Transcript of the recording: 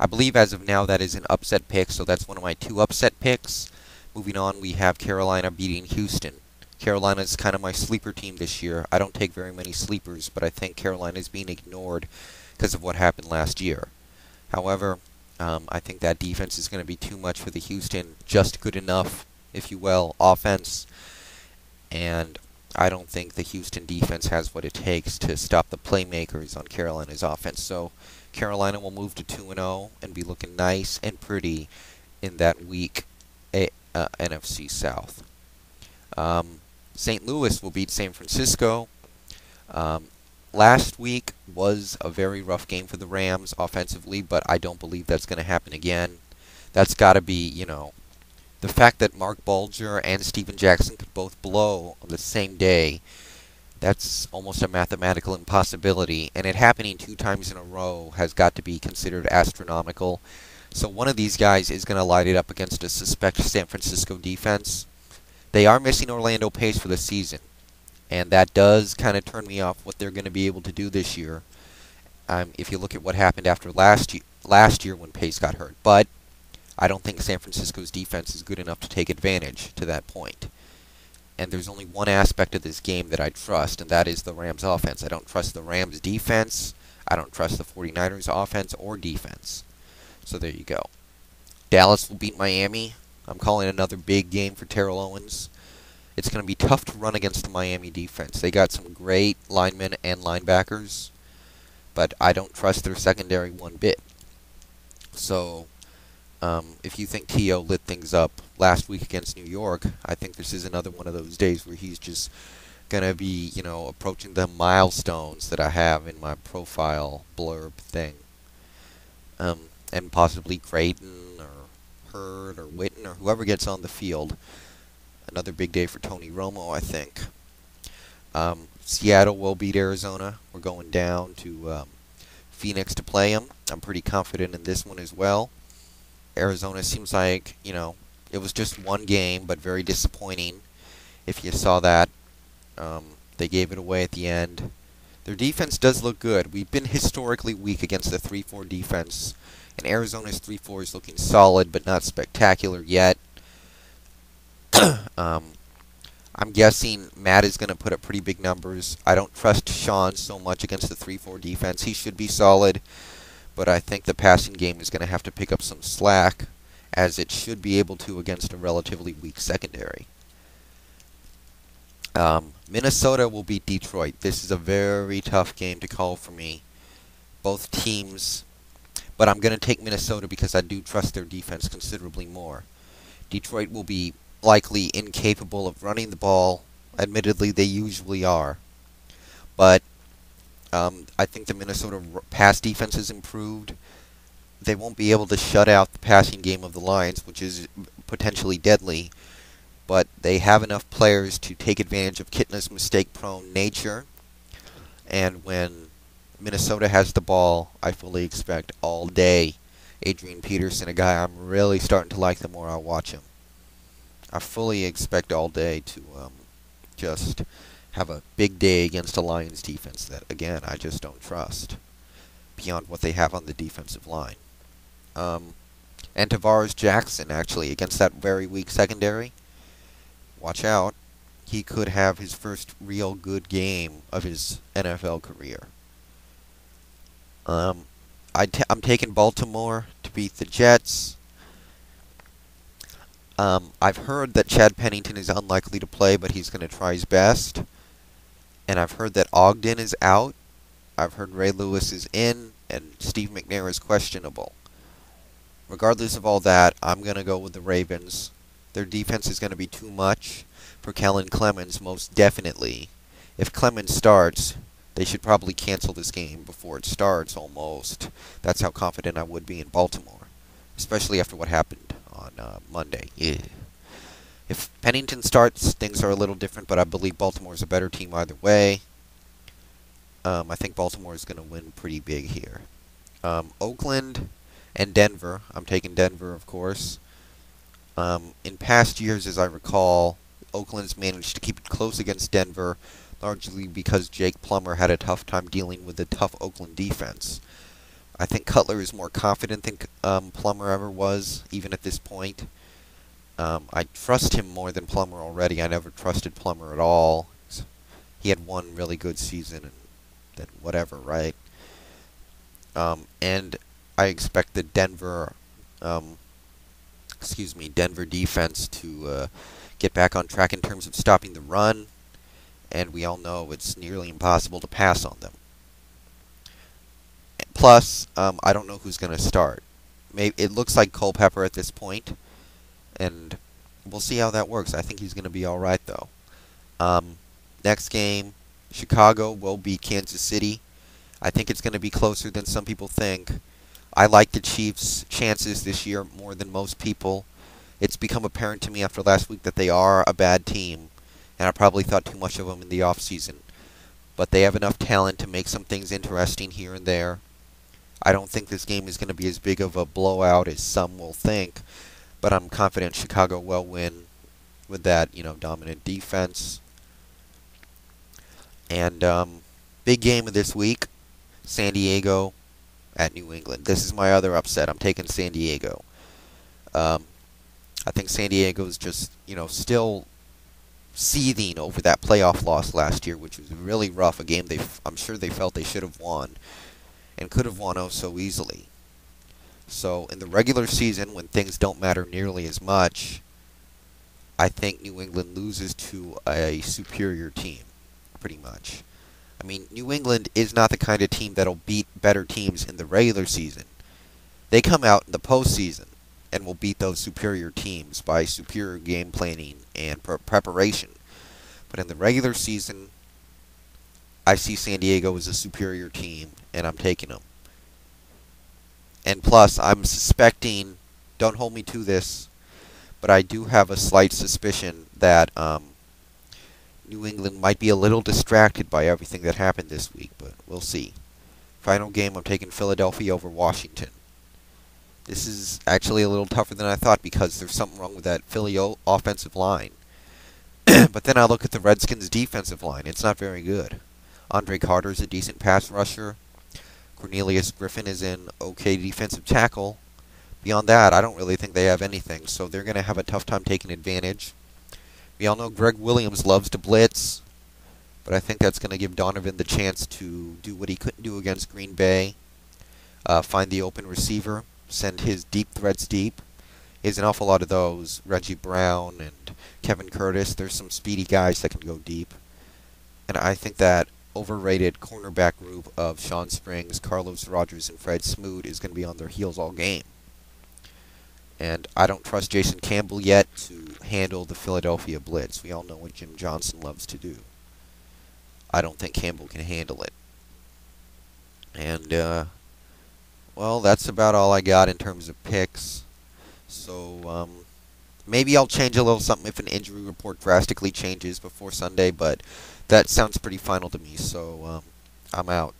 I believe as of now that is an upset pick, so that's one of my two upset picks. Moving on, we have Carolina beating Houston. Carolina is kind of my sleeper team this year. I don't take very many sleepers, but I think Carolina is being ignored because of what happened last year. However, um, I think that defense is going to be too much for the Houston, just good enough, if you will, offense. And I don't think the Houston defense has what it takes to stop the playmakers on Carolina's offense. So Carolina will move to 2 0 and be looking nice and pretty in that weak A- uh, NFC South. Um, St. Louis will beat San Francisco. Um, last week was a very rough game for the Rams offensively, but I don't believe that's going to happen again. That's got to be, you know, the fact that Marc Bulger and Steven Jackson could both blow on the same day. That's almost a mathematical impossibility, and it happening two times in a row has got to be considered astronomical. So one of these guys is going to light it up against a suspect San Francisco defense. They are missing Orlando Pace for the season, and that does kind of turn me off what they're going to be able to do this year. Um, if you look at what happened after last year, last year when Pace got hurt, but I don't think San Francisco's defense is good enough to take advantage to that point. And there's only one aspect of this game that I trust, and that is the Rams offense. I don't trust the Rams defense. I don't trust the 49ers offense or defense. So there you go. Dallas will beat Miami. I'm calling another big game for Terrell Owens. It's going to be tough to run against the Miami defense. They got some great linemen and linebackers, but I don't trust their secondary one bit. So, um, if you think T.O. lit things up last week against New York, I think this is another one of those days where he's just going to be, you know, approaching the milestones that I have in my profile blurb thing. Um, and possibly Crayton or Hurd or Witten or whoever gets on the field. Another big day for Tony Romo, I think. Um, Seattle will beat Arizona. We're going down to um, Phoenix to play them. I'm pretty confident in this one as well. Arizona seems like, you know, it was just one game, but very disappointing. If you saw that, um, they gave it away at the end. Their defense does look good. We've been historically weak against the 3 4 defense and Arizona's 3-4 is looking solid, but not spectacular yet. um, I'm guessing Matt is going to put up pretty big numbers. I don't trust Shaun so much against the 3-4 defense. He should be solid, but I think the passing game is going to have to pick up some slack, as it should be able to against a relatively weak secondary. Um, Minnesota will beat Detroit. This is a very tough game to call for me. Both teams but I'm going to take Minnesota because I do trust their defense considerably more. Detroit will be likely incapable of running the ball. Admittedly, they usually are. But um, I think the Minnesota pass defense has improved. They won't be able to shut out the passing game of the Lions, which is potentially deadly. But they have enough players to take advantage of Kitna's mistake-prone nature. And when Minnesota has the ball, I fully expect all day. Adrian Peterson, a guy I'm really starting to like the more I watch him. I fully expect all day to um, just have a big day against a Lions defense that, again, I just don't trust beyond what they have on the defensive line. Um, and Tarvaris Jackson, actually, against that very weak secondary. Watch out. He could have his first real good game of his NFL career. Um, i t- I'm taking Baltimore to beat the Jets. Um, I've heard that Chad Pennington is unlikely to play, but he's going to try his best. And I've heard that Ogden is out. I've heard Ray Lewis is in, and Steve McNair is questionable. Regardless of all that, I'm going to go with the Ravens. Their defense is going to be too much for Kellen Clemens, most definitely. If Clemens starts, they should probably cancel this game before it starts almost. That's how confident I would be in Baltimore, especially after what happened on uh, Monday. Yeah. If Pennington starts, things are a little different, but I believe Baltimore is a better team either way. Um, I think Baltimore is going to win pretty big here. Um, Oakland and Denver. I'm taking Denver, of course. Um, in past years, as I recall, Oakland's managed to keep it close against Denver, largely because Jake Plummer had a tough time dealing with the tough Oakland defense. I think Cutler is more confident than um, Plummer ever was, even at this point. Um, I trust him more than Plummer already. I never trusted Plummer at all. He had one really good season, and then whatever, right? Um, and I expect the Denver, um, excuse me, Denver defense to uh, get back on track in terms of stopping the run. And we all know it's nearly impossible to pass on them. Plus, um, I don't know who's going to start. Maybe it looks like Culpepper at this point, and we'll see how that works. I think he's going to be all right though. Um, next game, Chicago will be Kansas City. I think it's going to be closer than some people think. I like the Chiefs' chances this year more than most people. It's become apparent to me after last week that they are a bad team, and I probably thought too much of them in the offseason. But they have enough talent to make some things interesting here and there. I don't think this game is going to be as big of a blowout as some will think, but I'm confident Chicago will win with that, you know, dominant defense. And um, big game of this week, San Diego at New England. This is my other upset. I'm taking San Diego. Um, I think San Diego is just, you know, still seething over that playoff loss last year, which was really rough. A game they, I'm sure they felt they should have won, and could have won oh so easily. So in the regular season, when things don't matter nearly as much, I think New England loses to a superior team, pretty much. I mean, New England is not the kind of team that'll beat better teams in the regular season. They come out in the postseason and will beat those superior teams by superior game planning and pre preparation. But in the regular season, I see San Diego as a superior team, and I'm taking them. And plus, I'm suspecting, don't hold me to this, but I do have a slight suspicion that um, New England might be a little distracted by everything that happened this week, but we'll see. Final game, I'm taking Philadelphia over Washington. This is actually a little tougher than I thought because there's something wrong with that Philly offensive line. but then I look at the Redskins' defensive line. It's not very good. Andre Carter's a decent pass rusher. Cornelius Griffin is an okay defensive tackle. Beyond that, I don't really think they have anything, so they're going to have a tough time taking advantage. We all know Gregg Williams loves to blitz, but I think that's going to give Donovan the chance to do what he couldn't do against Green Bay, uh, find the open receiver, send his deep threats deep. There's an awful lot of those. Reggie Brown and Kevin Curtis. There's some speedy guys that can go deep. And I think that overrated cornerback group of Shawn Springs, Carlos Rogers, and Fred Smoot is going to be on their heels all game. And I don't trust Jason Campbell yet to handle the Philadelphia Blitz. We all know what Jim Johnson loves to do. I don't think Campbell can handle it. And, uh, well, that's about all I got in terms of picks. So, um, maybe I'll change a little something if an injury report drastically changes before Sunday, but that sounds pretty final to me, so um, I'm out.